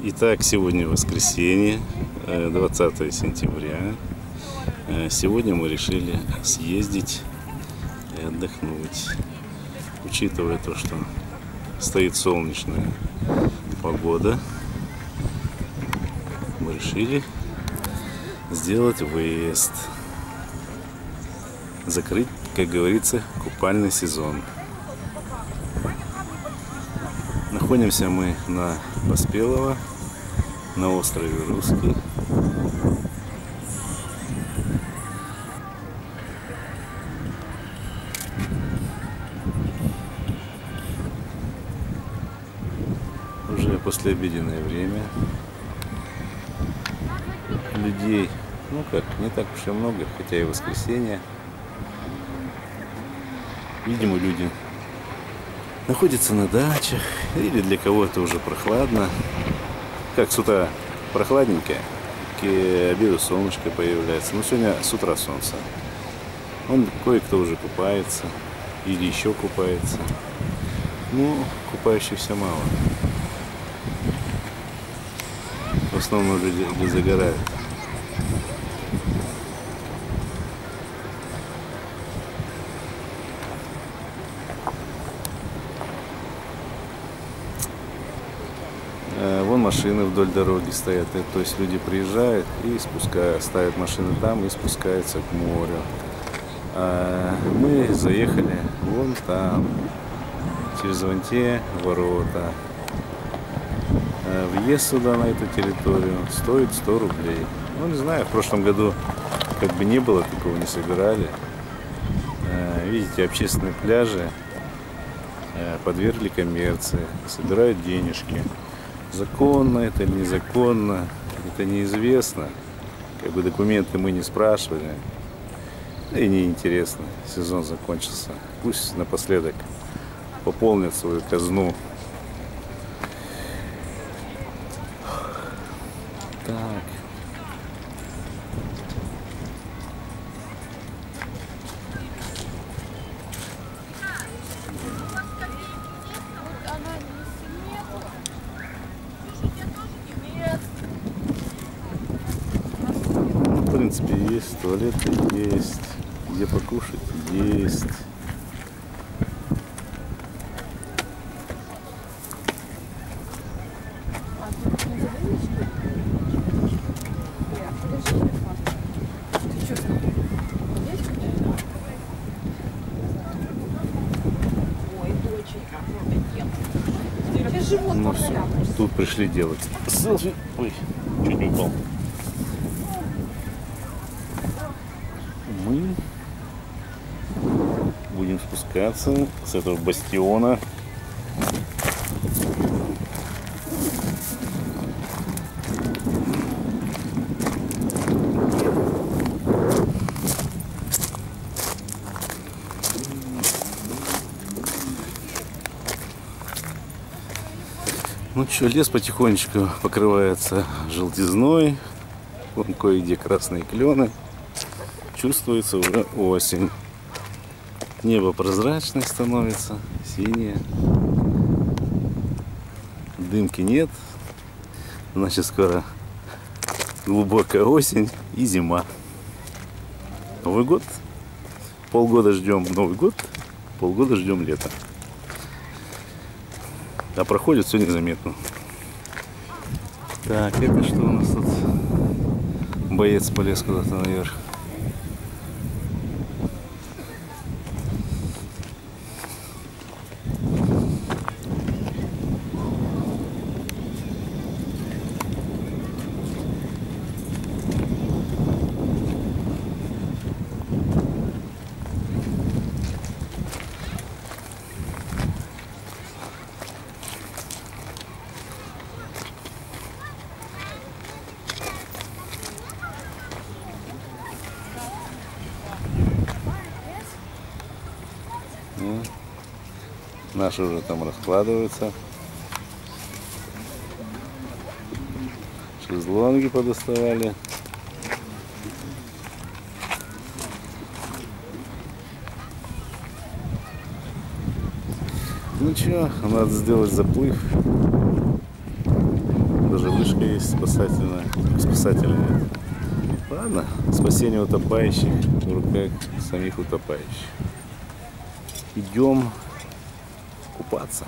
Итак, сегодня воскресенье, э, 20 сентября. Э, Сегодня мы решили съездить и отдохнуть. Учитывая то, что стоит солнечная погода, мы решили сделать выезд. Закрыть, как говорится, купальный сезон. Находимся мы на Поспелово, на острове Русский. Уже послеобеденное время. Людей, ну как, не так уж и много, хотя и воскресенье. Видимо, люди находятся на дачах, или для кого-то уже прохладно. Как с утра прохладненько, к обеду солнышко появляется. Но сегодня с утра солнце. Он кое-кто уже купается, или еще купается. Ну, купающихся мало. В основном люди, люди загорают. Вон машины вдоль дороги стоят. Э, То есть люди приезжают и спускают, ставят машины там и спускаются к морю. А мы заехали вон там, через вон те ворота. Э, Въезд сюда, на эту территорию, стоит 100 рублей. Ну, не знаю, в прошлом году как бы не было, такого не собирали. Э, Видите, общественные пляжи э, подвергли коммерции, собирают денежки. Законно это или незаконно, это неизвестно. Как бы документы мы не спрашивали. И неинтересно. Сезон закончился. Пусть напоследок пополнят свою казну. Так. Принципе, есть туалеты, есть. Где покушать, есть. Ну все, тут пришли делать селфи. Ой, чуть не упал. Мы будем спускаться с этого бастиона. Ну что, лес потихонечку покрывается желтизной. Вон кое-где красные клены. Чувствуется уже осень. Небо прозрачное становится, синее. Дымки нет. Значит, скоро глубокая осень и зима. Новый год. Полгода ждем Новый год, полгода ждем лето. А проходит все незаметно. Так, это что у нас тут? Боец полез куда-то наверх. Наши уже там раскладываются. Шезлонги подоставали. Ну что, надо сделать заплыв. Даже вспышка есть спасательная. Спасателя нет. Ладно, спасение утопающих в руках самих утопающих. Идем купаться.